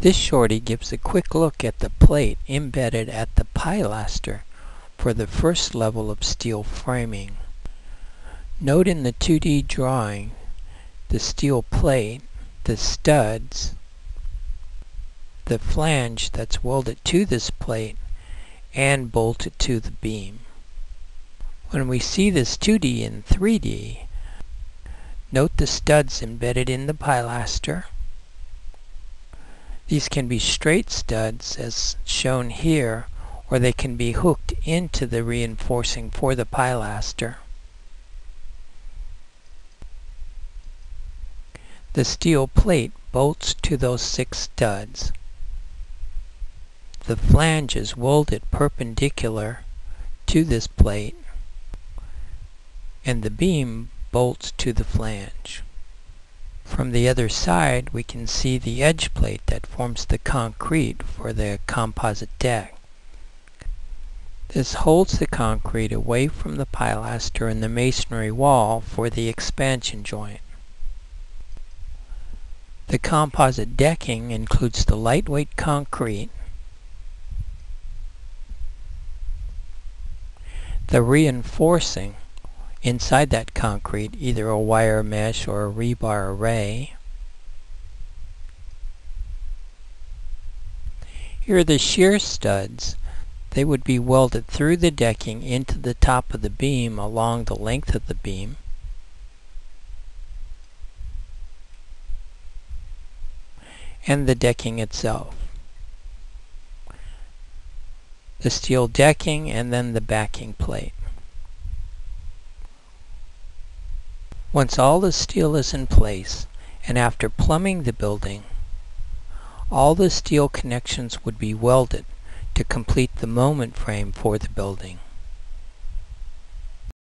This shorty gives a quick look at the plate embedded at the pilaster for the first level of steel framing. Note in the 2D drawing the steel plate, the studs, the flange that's welded to this plate, and bolted to the beam. When we see this 2D in 3D, note the studs embedded in the pilaster, these can be straight studs as shown here or they can be hooked into the reinforcing for the pilaster. The steel plate bolts to those six studs. The flange is welded perpendicular to this plate and the beam bolts to the flange. From the other side, we can see the edge plate that forms the concrete for the composite deck. This holds the concrete away from the pilaster and the masonry wall for the expansion joint. The composite decking includes the lightweight concrete, the reinforcing, inside that concrete either a wire mesh or a rebar array. Here are the shear studs. They would be welded through the decking into the top of the beam along the length of the beam. and the decking itself. The steel decking and then the backing plate. Once all the steel is in place, and after plumbing the building, all the steel connections would be welded to complete the moment frame for the building.